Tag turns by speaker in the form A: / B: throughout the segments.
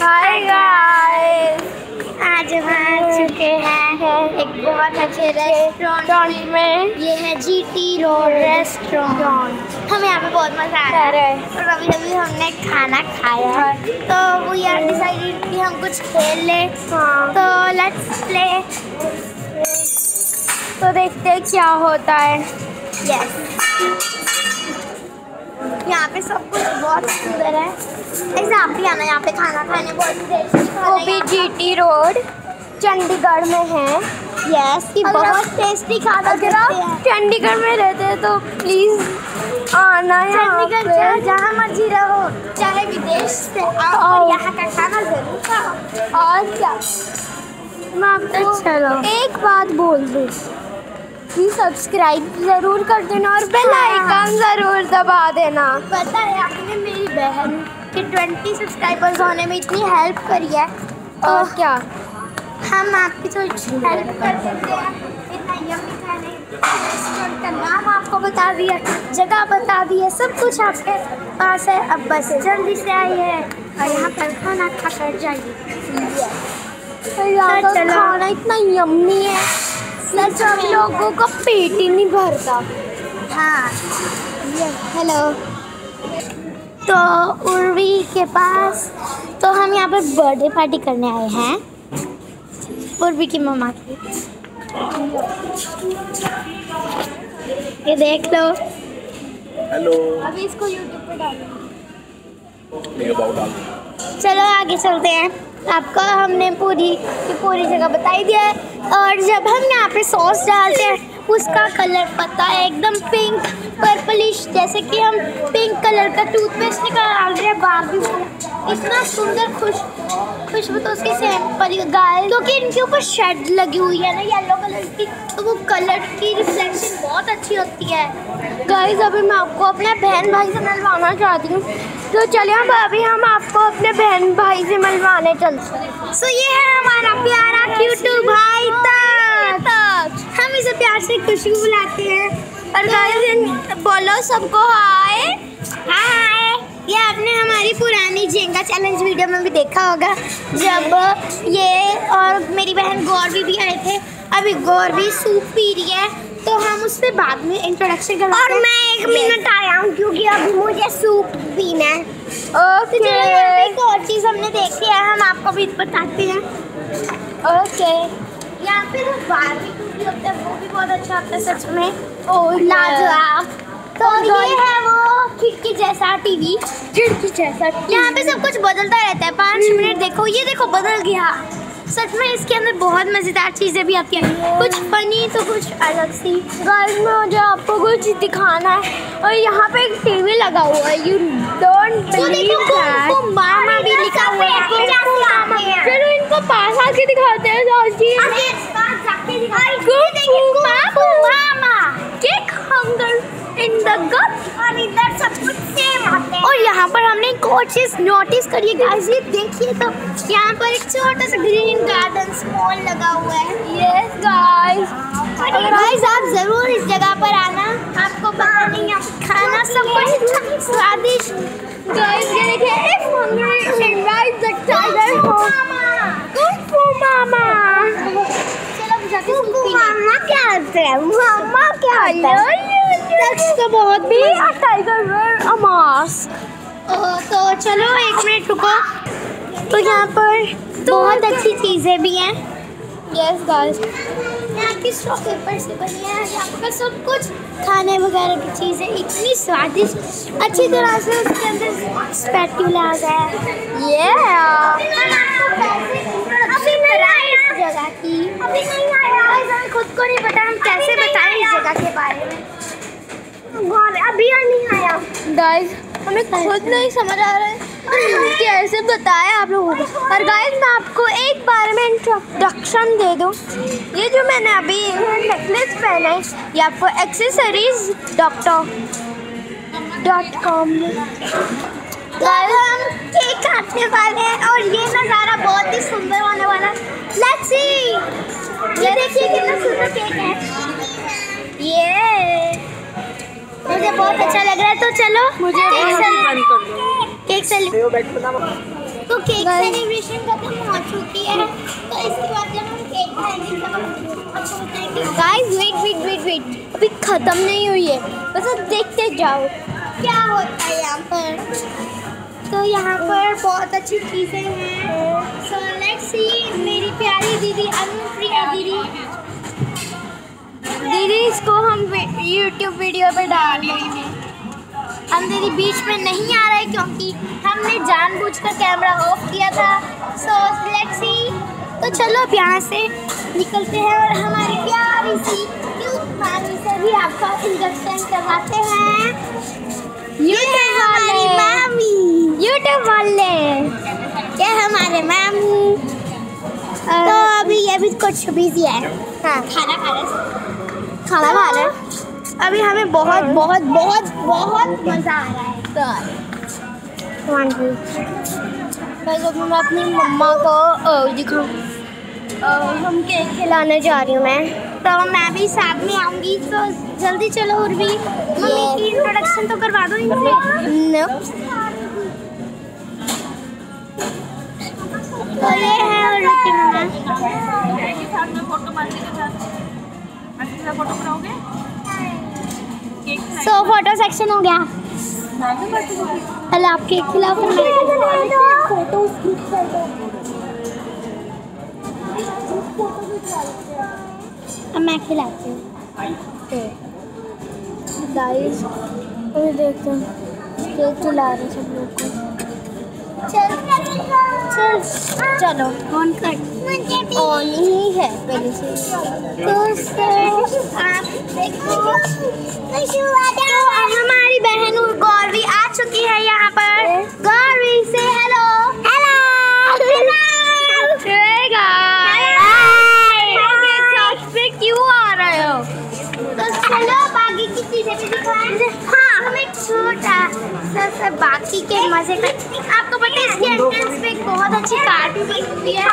A: Hi guys
B: आज हम आ चुके हैं एक बहुत अच्छे रेस्टोरेंट में। ये है जीटी रोड रेस्टोरेंट हमें यहाँ पे बहुत मज़ा आ रहा है और अभी अभी हमने खाना खाया। है। तो वो यार डिसाइडेड कि हम कुछ खेल लें।
A: हाँ।
B: तो लेट्स प्ले
A: तो देखते हैं क्या होता है।
B: यस यहाँ पे सब कुछ बहुत सुंदर है। ऐसे आप भी आना यहाँ पे खाना खाने
A: वो भी। जीटी रोड चंडीगढ़ में है
B: यस
A: अगर
B: बहुत टेस्टी खाना
A: अगर आप चंडीगढ़ में रहते हैं तो प्लीज़ आना
B: चंडीगढ़ जहाँ मर्ज़ी रहो चाहे विदेश से आओ। और यहाँ का खाना ज़रूर खाओ
A: और क्या मैं आपको
B: चलो।
A: एक बात बोल दूँ कि सब्सक्राइब ज़रूर कर देना और बेल। आइकन ज़रूर दबा देना
B: पता है आपने मेरी बहन के 20 सब्सक्राइबर्स होने में इतनी हेल्प करी है।
A: तो और क्या?
B: हम आपकी तो हेल्प कर सकते हैं। इतना यम्मी खाने रेस्टोरेंट का नाम आपको बता दिया जगह बता दी है सब कुछ आपके पास है। अब बस जल्दी से आइए और यहाँ पर खाना खा कर जाइए। चलो।
A: खाना इतना यम्मी है।
B: सच
A: सब लोगों का पेट ही नहीं भरता।
B: हाँ। हेलो तो उर्वी के पास तो हम यहाँ पर बर्थडे पार्टी करने आए हैं। उर्वी की मम्मा की। ये देख लो।
C: हेलो
B: अभी इसको यूट्यूब पे डालो चलो आगे चलते हैं। आपको हमने पूरी की पूरी जगह बताई दिया है। और जब हम यहाँ पे सॉस डालते हैं उसका कलर पता है एकदम पिंक, पर्पलिश, जैसे कि हम पिंक कलर का टूथपेस्ट निकाल रहे हैं बारबी इतना सुंदर खुश, खुशबू तो उसकी सैंपल गाय क्योंकि तो इनके ऊपर शेड लगी हुई है ना येलो कलर की तो वो कलर की रिफ्लेक्शन बहुत अच्छी होती है।
A: गाइस अभी मैं आपको अपने बहन भाई से मिलवाना चाहती हूँ। तो चलिए, हम अभी हम आपको अपने बहन भाई से मिलवाने चलते
B: सो ये है हमारा प्यारा क्यूटू भाई तक हम इसे प्यार से खुशबू बुलाते हैं।
A: और गाइस बोलो सबको हाय
B: हाय ये आपने हमारी पुरानी जेंगा चैलेंज वीडियो में भी देखा होगा जब ये और मेरी बहन गौरवी भी भी आए थे। अभी गौरवी सूप पी रही है तो हम उस पर बाद में इंट्रोडक्शन कर
A: और मैं एक मिनट
B: आया हूँ क्योंकि अभी मुझे सूप पीना है। तो चलो
A: ओके
B: एक और चीज़ हमने देखी है हम आपको भी बताते हैं।
A: ओके
B: यहाँ पे जो बारबेक्यू भी होता है वो भी बहुत अच्छा होता है सच में।
A: और
B: लाजवाब। तो ये है वो खिड़की जैसा टीवी।
A: खिड़की जैसा
B: यहाँ पे सब कुछ बदलता रहता है पाँच मिनट देखो ये देखो बदल गया। सच में इसके अंदर बहुत मज़ेदार चीज़ें भी आती हैं कुछ फनी तो कुछ अलग सी।
A: गर्ल में मुझे आपको कुछ दिखाना है। और यहाँ पे एक टीवी लगा हुआ है। यू डोंट
B: कुमकुम मामा भी लिखा हुआ है।
A: चलो इनको पास आके दिखाते हैं इन द गट
B: और इधर
A: और चीज़ नोटिस करी है
B: गाइस ये देखिए तो यहाँ पर एक छोटा सा ग्रीन गार्डन स्मॉल लगा हुआ है।
A: यस गाइस
B: गाइस आप ज़रूर इस जगह पर आना। आपको पता नहीं खाना सब कुछ स्वादिष्ट।
A: गाइस ये देखिए if hunger invite the tiger kung मामा। मामा क्या होता है? मामा क्या होता है?
B: टच तो बहुत
A: वेयर अ मास्क
B: ओ, तो चलो एक मिनट रुको। तो यहाँ पर बहुत अच्छी चीज़ें भी हैं।
A: यस गाइस
B: यहाँ की पेपर से बनी है। यहाँ पर सब कुछ खाने वगैरह की चीज़ें इतनी स्वादिष्ट अच्छी तरह से उसके अंदर स्पैट्यूलाज है।
A: ये
B: अभी नहीं आया। इस जगह की अभी नहीं आया। खुद को नहीं पता हम कैसे बताएँ इस जगह के बारे में। अभी नहीं आया।
A: गाइस हमें खुद नहीं समझ आ रहा है। कैसे बताया आप लोगों को। और गाइस मैं आपको एक बार में इंट्रोडक्शन दे दूँ। ये जो मैंने अभी नेकलेस पहना है, ये आपको एक्सेसरीज डॉक्टर डॉट कॉम
B: हम केक काटने वाले हैं और ये नज़ारा बहुत ही सुंदर होने वाला लेट्स सी ये देखिए कितना सुंदर केक है। ये मुझे बहुत अच्छा लग रहा है तो चलो
A: मुझे
B: केक
A: भी
B: सेल- केक सेल तो तो केक सेलिब्रेशन खत्म हो चुकी है तो इसके बाद जब हम केक खाएँगे
A: guys wait wait wait wait अभी खत्म नहीं हुई है। बस अब देखते जाओ।
B: क्या होता है यहाँ पर? तो यहाँ पर बहुत अच्छी चीज़ें हैं। सो लेट्स सी मेरी प्यारी दीदी अनुप्रिया दीदी
A: दीदी इसको हम यूट्यूब वीडियो पे डाल देंगे
B: हम दीदी बीच में नहीं आ रहे क्योंकि हमने जानबूझकर कैमरा ऑफ़ किया था। सो लेट्स सी तो चलो अब यहाँ से निकलते हैं और हमारी प्यारी सी क्यूट मामी से भी आपका इंजेक्शन करवाते हैं। ये है हमारी मामी
A: यूट्यूब वाले।
B: ये हमारे मामी तो अभी ये भी कुछ बिज़ी है।
A: हाँ।
B: खाना खा रहे
A: खाना खा रहे हैं।
B: अभी हमें बहुत बहुत बहुत बहुत मज़ा आ रहा है।
A: वन टू मैं तो मैं अपनी मम्मा को दिखाऊँ हम केक खिलाने जा रही हूँ मैं।
B: तो मैं भी साथ में आऊँगी तो जल्दी चलो और भी। मम्मी की इंट्रोडक्शन तो करवा दो इनसे।
A: नो
B: तो ये है और सो फ़ोटो सेक्शन हो गया। पहले आप केक खिलाओ फिर मैं। फ़ोटो अब मैं खिलाती हूँ।
A: गाइस अभी देखते हैं। केक खिला रहे सब लोग। को
B: चल। चल।
A: चलो
B: ऑन कर।
A: ऑन ही है पहले से।
B: तो आप देखो सा बाकी के मज़े का। आपको पता है इसके एंट्रेंस पे एक बहुत अच्छी कार भी बनी हुई है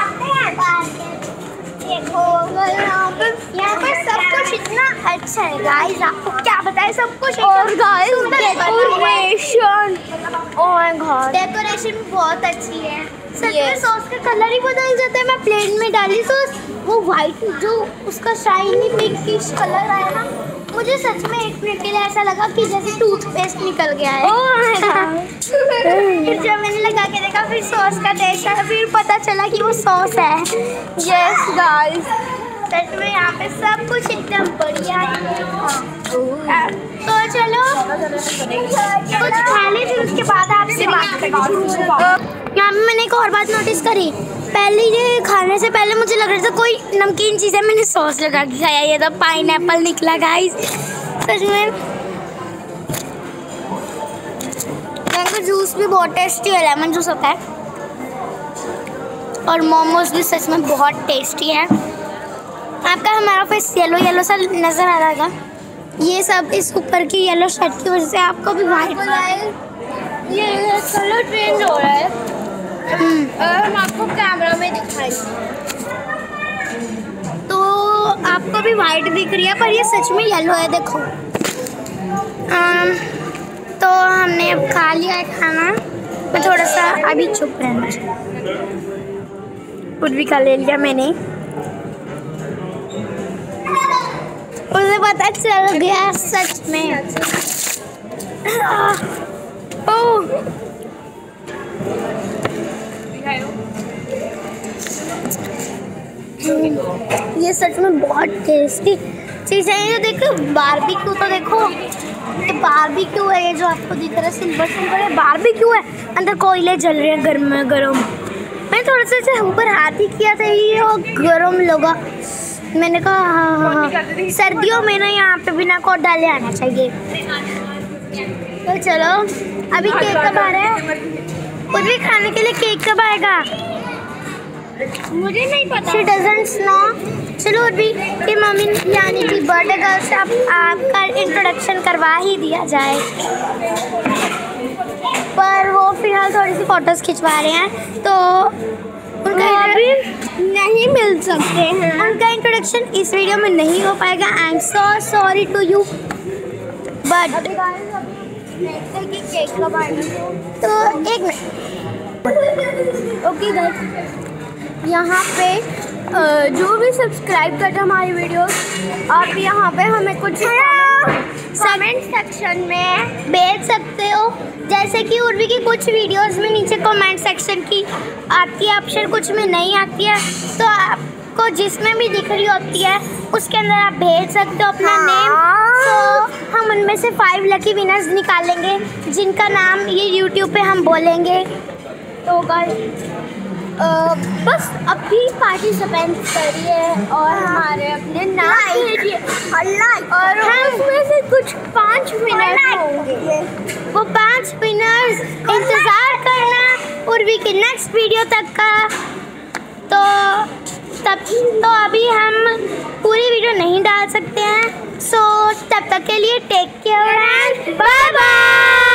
B: यहाँ पर सब कुछ इतना अच्छा है गाइस आपको क्या बताएँ सब कुछ
A: और गाइस डेकोरेशन
B: डेकोरेशन बहुत अच्छी है। सॉस का कलर ही बदल जाता है। मैं प्लेन में डाली सॉस वो वाइट जो उसका शाइनी पिंकिश कलर आया ना मुझे सच में एक मिनट के लिए ऐसा लगा कि जैसे टूथपेस्ट निकल गया है।
A: गॉड
B: फिर जब मैंने लगा के देखा फिर सॉस का टेस्ट आया फिर पता चला कि वो सॉस है।
A: यस गाइस
B: सच में यहाँ पे सब कुछ एकदम बढ़िया है हाँ। तो चलो कुछ खा ले फिर उसके बाद आपसे बात करेंगे यहाँ पे मैंने एक और बात नोटिस करी। पहले ये खाने से पहले मुझे लग रहा था कोई नमकीन चीज़ है। मैंने सॉस लगा के खाया, ये तो पाइन एप्पल निकला गाइस सच में। मैंगो जूस भी बहुत टेस्टी है, लेमन जूस होता है। और मोमोज भी सच में बहुत टेस्टी है। आपका हमारा फेस येलो येलो सा नज़र आ रहा था ये सब इस ऊपर की येलो शर्ट की वजह से आपको भी वाइट
A: ये कलर चेंज हो रहा है। हम आपको कैमरा में दिखाएँगे
B: तो आपको भी वाइट दिख रही है पर ये सच में येलो है देखो। अम, तो हमने अब खा लिया है खाना। मैं थोड़ा सा अभी चुप रहना चाहिए भी खा ले लिया मैंने। मुझे पता चल गया सच में। ओह ये सच में बहुत टेस्टी चीज़ है। ये देखो बारबेक्यू तो देखो ये बारबेक्यू है ये जो आपको दिख रहा है सिल्वर सिल्वर है। बारबेक्यू है अंदर कोयले जल रहे हैं गर्म गर्म। मैं थोड़ा सा ऐसे ऊपर हाथ ही किया था ये और गर्म लगा। मैंने कहा हाँ हाँ हाँ। सर्दियों में ना यहाँ पे बिना कोट डाले आना चाहिए। तो चलो अभी केक कब आ रहा है? कुछ भी खाने के लिए केक कब आएगा? मुझे नहीं पता। शी डजंट नो चलो और भी कि मम्मी यानी कि बर्थडे गर्ल से आप आपका इंट्रोडक्शन करवा ही दिया जाए। पर वो फ़िलहाल थोड़ी सी फ़ोटोज़ खिंचवा रहे हैं तो उनका
A: अभी
B: नहीं मिल सकते हैं। उनका इंट्रोडक्शन इस वीडियो में नहीं हो पाएगा। I am so sorry to you but तो एक
A: ओके यहाँ पे जो भी सब्सक्राइब करते हैं हमारी वीडियोस आप यहाँ पे हमें कुछ कमेंट सेक्शन में
B: भेज सकते हो। जैसे कि उर्वी की कुछ वीडियोस में नीचे कमेंट सेक्शन की आती है ऑप्शन कुछ में नहीं आती है तो आपको जिसमें भी दिख रही होती है उसके अंदर आप भेज सकते हो अपना
A: हाँ।
B: नेम तो हम उनमें से फाइव लकी विनर्स निकालेंगे जिनका नाम ये यूट्यूब पे हम बोलेंगे।
A: तो गाइस बस अभी पार्टिसिपेंट करिए और हमारे अपने नाम भेजिए और हम उसमें से कुछ पाँच मिनट होंगे।
B: वो पाँच विनर्स इंतज़ार करना उर्वी की नेक्स्ट वीडियो तक का। तो तब तो अभी हम पूरी वीडियो नहीं डाल सकते हैं। सो तब तक के लिए take care and bye bye